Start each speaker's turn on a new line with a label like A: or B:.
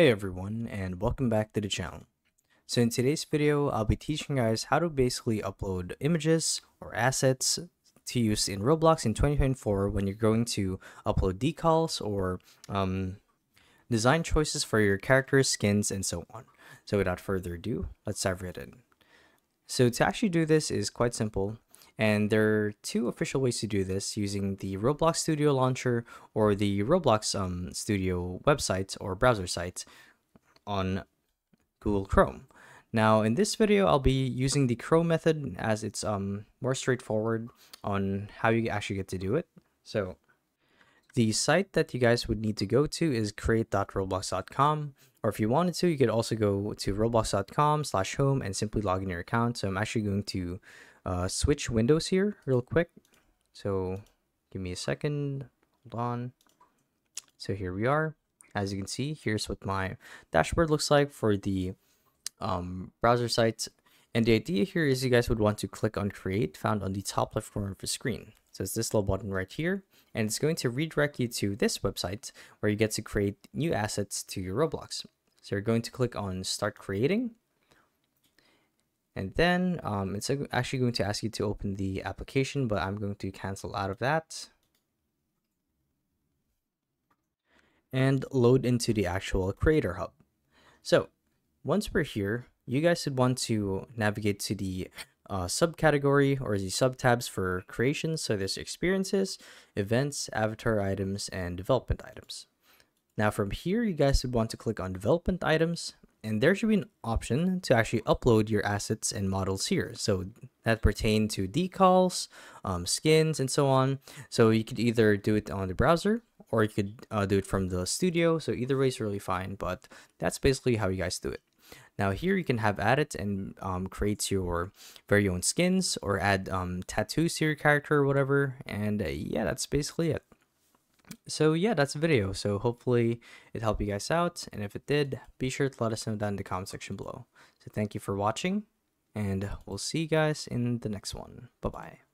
A: Hey everyone and welcome back to the channel. So in today's video, I'll be teaching you guys how to basically upload images or assets to use in Roblox in 2024 when you're going to upload decals or um, design choices for your characters, skins, and so on. So without further ado, let's dive right in. So to actually do this is quite simple. And there are two official ways to do this using the Roblox Studio Launcher or the Roblox um, Studio website or browser site on Google Chrome. Now in this video, I'll be using the Chrome method as it's um, more straightforward on how you actually get to do it. So the site that you guys would need to go to is create.roblox.com or if you wanted to, you could also go to roblox.com slash home and simply log in your account. So I'm actually going to uh, switch windows here real quick. So give me a second. Hold on. So here we are. As you can see, here's what my dashboard looks like for the um, browser sites. And the idea here is you guys would want to click on create found on the top left corner of the screen. So it's this little button right here. And it's going to redirect you to this website where you get to create new assets to your Roblox. So you're going to click on start creating and then um, it's actually going to ask you to open the application, but I'm going to cancel out of that. And load into the actual Creator Hub. So once we're here, you guys would want to navigate to the uh, subcategory or the subtabs for creations. So there's experiences, events, avatar items, and development items. Now from here, you guys would want to click on development items and there should be an option to actually upload your assets and models here. So that pertain to decals, um, skins, and so on. So you could either do it on the browser or you could uh, do it from the studio. So either way is really fine, but that's basically how you guys do it. Now here you can have added and um, create your very own skins or add um, tattoos to your character or whatever. And uh, yeah, that's basically it so yeah, that's the video. So hopefully it helped you guys out. And if it did, be sure to let us know down in the comment section below. So thank you for watching and we'll see you guys in the next one. Bye-bye.